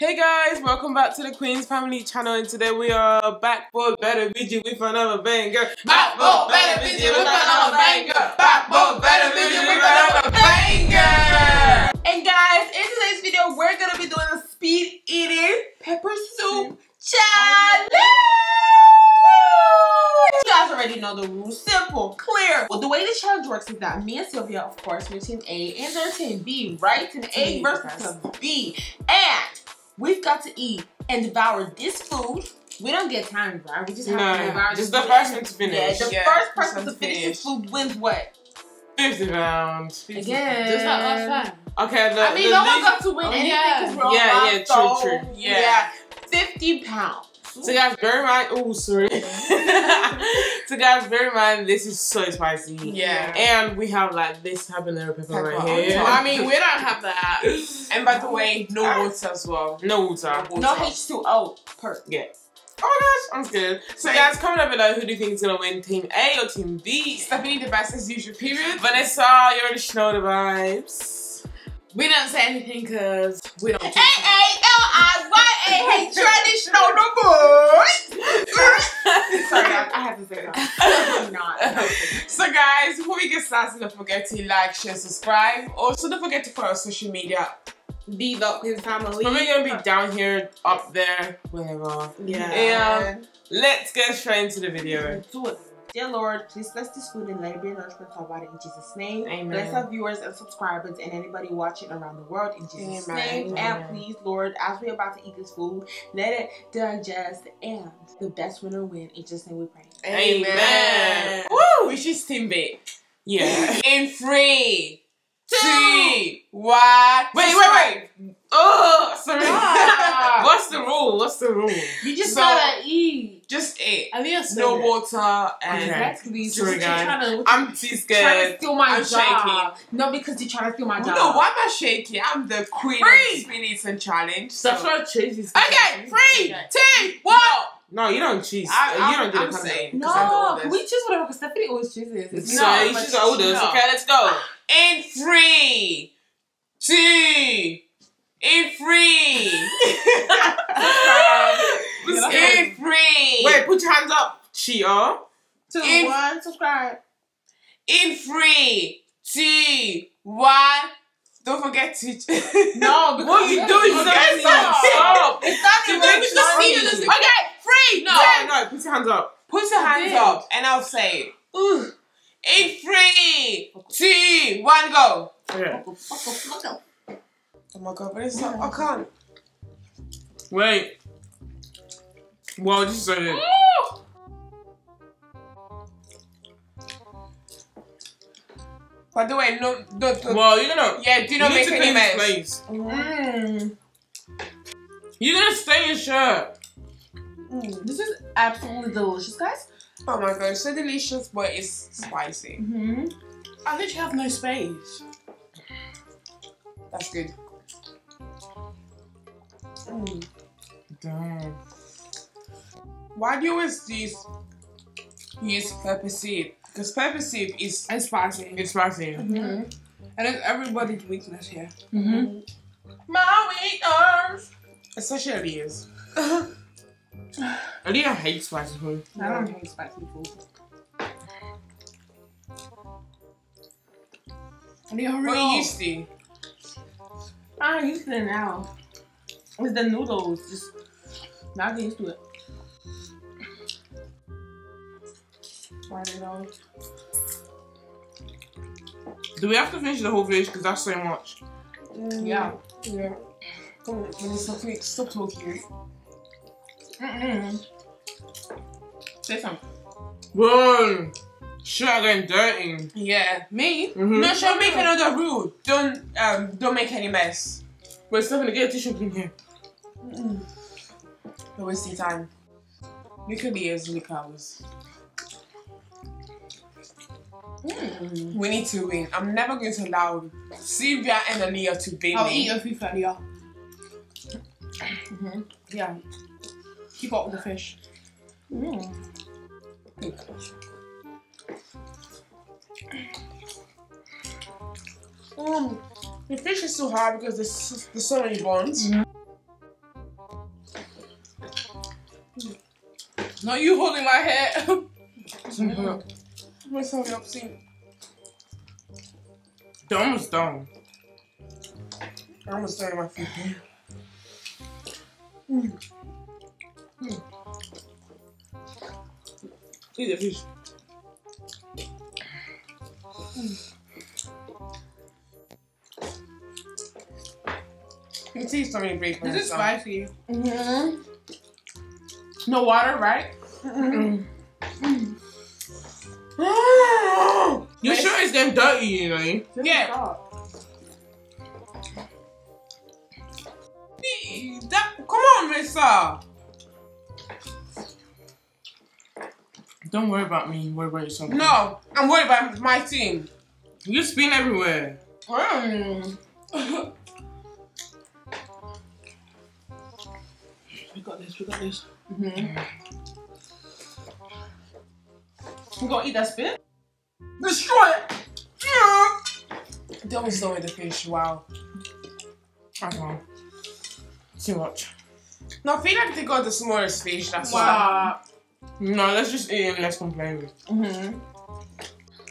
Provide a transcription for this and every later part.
Hey guys, welcome back to the Queen's Family channel and today we are back for a better video with another banger. Back for a better video with another banger. Back for a better video with another banger. And guys, in today's video, we're gonna be doing a speed eating pepper soup challenge. You guys already know the rules. Simple, clear. Well, the way the challenge works is that me and Sylvia, of course, we're team A and they're team B, right? Team A versus team B. And we've got to eat and devour this food. We don't get time, right? We just have to No, devour just the food. first one to Yeah, finish. the Yeah, first first person to to finish this finish. food wins what? 50 pounds. Again. Just like last time. Okay, the, I mean, the no one's least- got to win Oh, anything yeah. we're all Yeah, yeah, true, true. Yeah. yeah. 50 pounds. So guys, bear in mind, oh sorry. so guys, bear in mind, this is so spicy. Yeah. And we have like this habanero pepper Pepper right here. top. I I mean, we don't have that. And by the way, no water as well. no water. No H2O. Per. Yeah. Oh my gosh, I'm scared. So guys, comment down below who do you think is gonna win, Team A or Team B? Stephanie the best as usual, period. Vanessa, you already know the vibes. We don't say anything because we don't. A-A-L-I-Y-A. Hey, traditional number. Sorry, I, I have to say that. I'm not. So guys, before we get started, don't forget to like, share, subscribe. Also, don't forget to follow our social media. Be the Queen family. Probably gonna be down here, up there, wherever. Yeah. And let's get straight into the video. Do it. Dear Lord, please bless this food and let it be a nourishment to our body in Jesus' name. Amen. Bless our viewers and subscribers and anybody watching around the world in Jesus' Amen. name. Amen. And please, Lord, as we're about to eat this food, let it digest and the best winner win. In Jesus' name we pray. Amen. Woo! Which is team B. Yeah. In three, Two. two. Wait, wait, wait. Oh, sorry. Ah. What's the rule? What's the rule? You just So- gotta eat. Just eight. I think No water and Okay. Exactly. Just Sorry, guys. to, I'm too scared. trying to steal my I'm job. No, because you're trying to steal my job. No, why am I shaking? I'm the queen Free. of spin eating challenge. So. That's what cheese is. Okay, three, Okay. two, one. No, you don't cheese. I, you I'm, don't do I'm the kind saying. No, 'cause I'm the can we choose whatever? Because Stephanie always chooses. It's So not you choose the oldest. no. Okay, let's go. In three, two, in three, in three, Wait, put your hands up, cheater. Two, In- one, subscribe. in three, two, one. Don't forget to. No, because What are you doing? Okay, Stop. stop. Stop. It's not You even make it's the not scene even- of the- Okay, three, No, two. no, put your hands up. Put your hands did. up, and I'll say. Ooh. In three, two, one, go. Okay. Oh my god, but it's not. I can't. Wait. Wow, this is so good. By the way, no, no, no. Well, you're gonna. yeah, do not need make to any mess. place. Mm. You're gonna stay in your shirt. Mm. This is absolutely delicious, guys. Oh my god, it's so delicious, but it's spicy. Mm-hmm. I literally have no space. That's good. Mm. Damn. Why do you always use use pepper soup? Because pepper soup is And spicy. It's spicy. Mm-hmm. And it's everybody's weakness here. Mm-hmm. my weakness. Especially is. I think I hate spicy food. I don't hate spicy food. And you hurry What you used to? I'm used to it now. It's the noodles. Just not get used to it. Why do know? Do we have to finish the whole fish? Because that's so much. Yeah. Yeah. Come on, Vanessa, quick, stop talking. Mm-mm. Say something. Whoa. Shit, I'm getting dirty. Yeah. Me? Mhm. No, she'll make another rule. Don't um don't make any mess. We're still gonna get a tissue in here. Don't waste your time. Look at the ears, look ours. Mm. We need to win. I'm never going to allow Sylvia and Aaliyah to beat I'll me. eat your food earlier. Mm-hmm. Yeah. Keep up with the fish. Mm. Mm. The fish is so hard because there's, there's so many bones. Not you holding my hair. What's something I've seen? They're almost done. I'm gonna start my feet. Eat the fish. You can see something break This is spicy. Mm-hmm. No water, right? You sure it's them dirty, you know? Yeah. That, come on, Missa. Don't worry about me. Worry about yourself. No, I'm worried about my team. You spin everywhere. Mm. We got this. We got this. Mm-hmm. You gonna eat that spit? Destroy it. Don't stone with the fish. Wow. I can't. Too much. No, I feel like they got the smallest fish. That's why. Wow. No, let's just eat it and let's complain. Mm-hmm.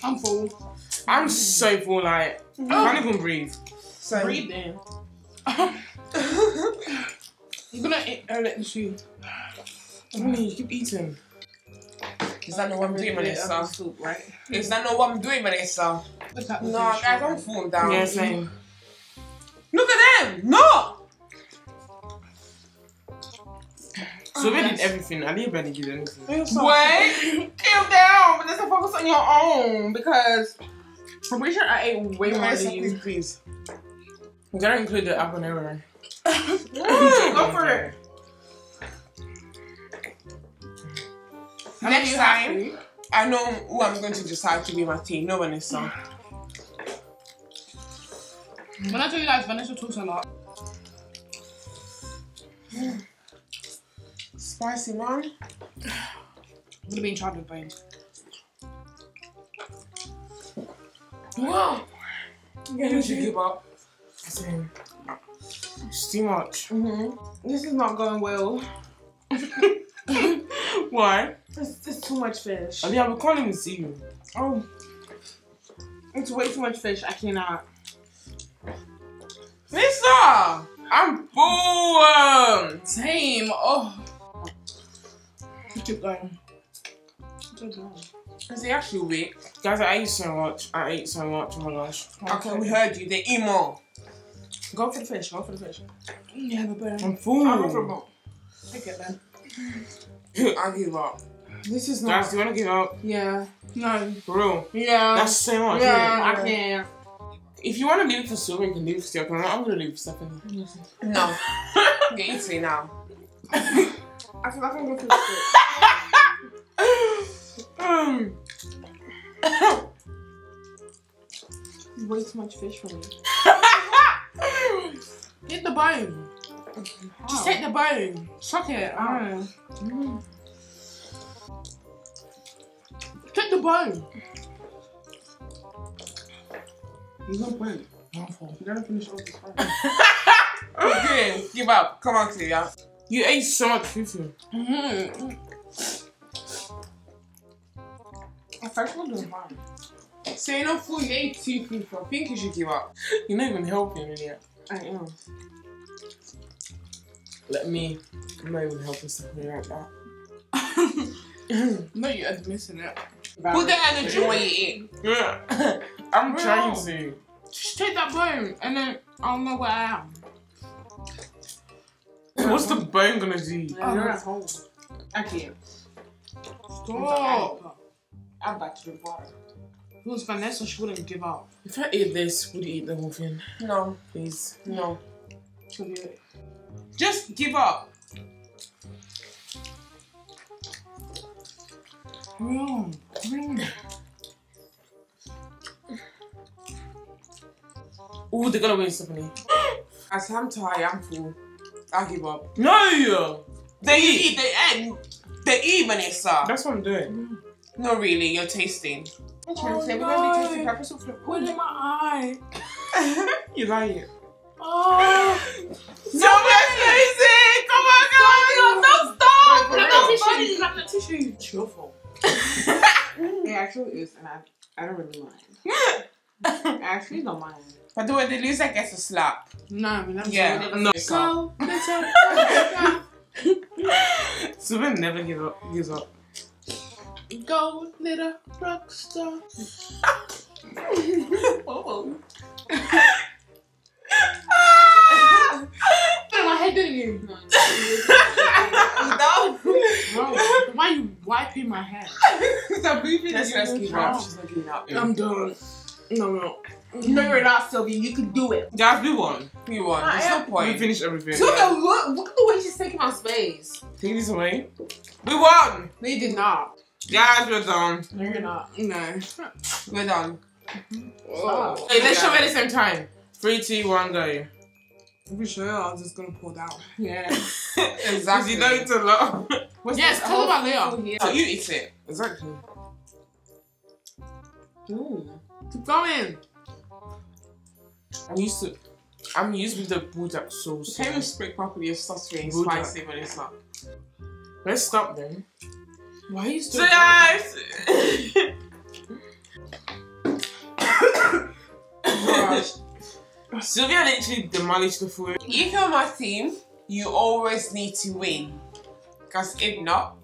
I'm full. I'm so full, like, I can't even breathe. So, Breathe in. I'm gonna eat, uh, let me see. Honey, you keep eating. Is that not what I'm doing, Vanessa? Soup, right? Is that not what I'm doing, Vanessa? Look at No, guys, I'm falling down. Yeah, same. Look at them. No. So we did everything. I didn't barely did anything. Wait, calm down. But let's focus on your own because I'm pretty sure I ate way more than you. please, please. We gotta include the habanero. Mm, go for it. Next time. I know who I'm going to decide to be my team. No, Vanessa. When I tell you guys, Vanessa talks a lot. Spicy, man. I'm gonna be in charge of brains. Wow. You should give up. Same. It's too much. Mm-hmm. This is not going well. Why? Too much fish. I mean, I can't even see you. Oh, it's way too much fish. I cannot. Vanessa. I'm full. um. Same. Oh. Keep going. Is he actually weak? Guys, I ate so much. I ate so much. Oh my gosh. Okay, we heard you. They eat more. Go for the fish. Go for the fish. You have a. I'm full. I'm go for a bone. Take it then. I give up. This is Guys, not. do you wanna give up? Yeah. No. For real. Yeah. That's so much. yeah. isn't? I can't. If you wanna leave it for Silver, you can leave it for Silver. I'm gonna leave it for Stephanie. No. Get into it now. I feel like I'm going for the fish. um, Way too much fish for me. Eat the bone. Just take the bone. Suck it. Ah. Mm. Take the bone. You don't win. You gotta finish off this. Okay, give up. Come on, Clea. You ate so much fufu. Mm-hmm. The first one doing fine. Say no food. You ate two people. I think you should give up. You're not even helping me yet. I am. Let me. I'm not even helping Stephanie like that. No, you're admitting it. Put the energy when you eat. Yeah. I'm Bro. trying to. Just take that bone and then I'll know where I am. What's the bone gonna do? Yeah, you're at home. I can't. Stop. I'm about to drink water. If it was Vanessa, she wouldn't give up. If I ate this, would you eat the whole thing? No, Please. no. She'll be like, Just give up. No. No. Oh, they're gonna win, Stephanie. As I'm tired, I'm full. I give up. No! They eat. They eat. They eat, Vanessa. That's what I'm doing. No, really. You're tasting. Interesting. Oh, We're gonna be tasting no. pepper soup for Put in my eye. you like it. Oh. So much crazy. Come on, guys. No, oh stop! Grab real? the tissue. Grab the actually is, and I, I don't really mind. I actually don't mind. But the way they lose, loser gets a slap. No, we never Yeah. saw No. it. Go, little Super never give up. Gives up. Go, little rock star. Stop breathing. Let's You're let's in give trouble. up. She's not giving up. I'm done. No, no. No, you're not, Sylvia. You can do it. Guys, we won. We won. I There's no am- We finished everything. Sylvia, look, look at the way she's taking my space. Take this away. We won. No, you did not. Guys, we're done. No, you're not. No. We're done. Oh. Hey, let's show it at the same time. Three, two, one, go. I'm pretty sure I was just gonna pull down. Yeah. exactly. Because you know it's a lot. What's Yes, tell about Leo. Oh. So you eat it. exactly. Mm. Keep going. I'm used to. I'm used with the bulldog sauce. You can't even speak properly if stuff's really Bulldog. spicy when it's not. Let's stop then. Why are you So still guys, Gosh. Sylvia literally demolished the food. If you're my team, you always need to win. Because if not,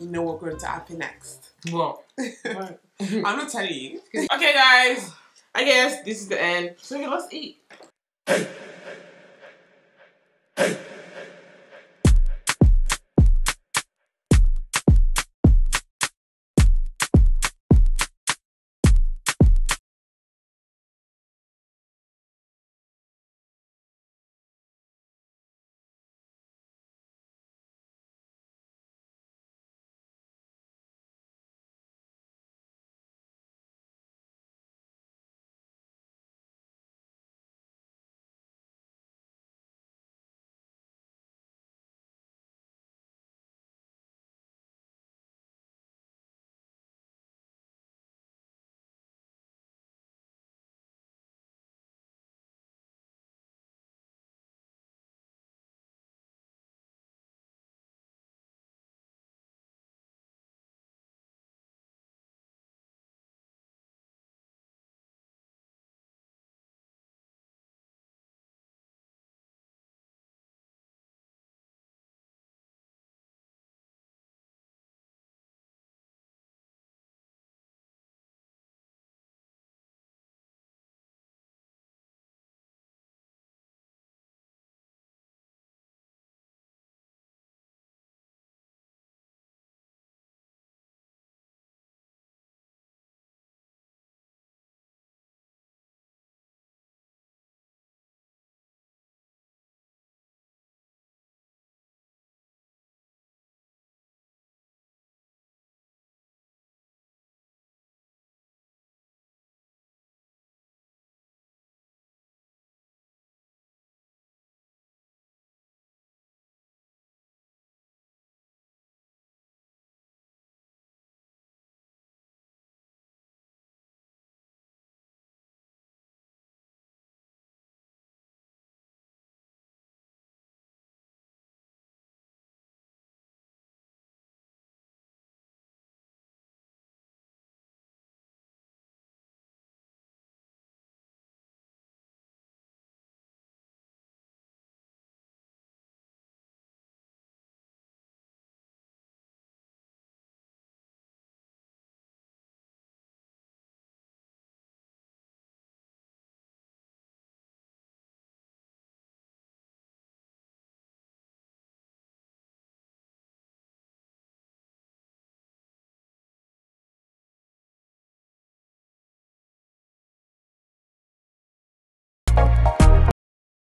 you know what's going to happen next. Well, What? I'm not telling you. okay, guys. I guess this is the end. Sylvia, let's eat.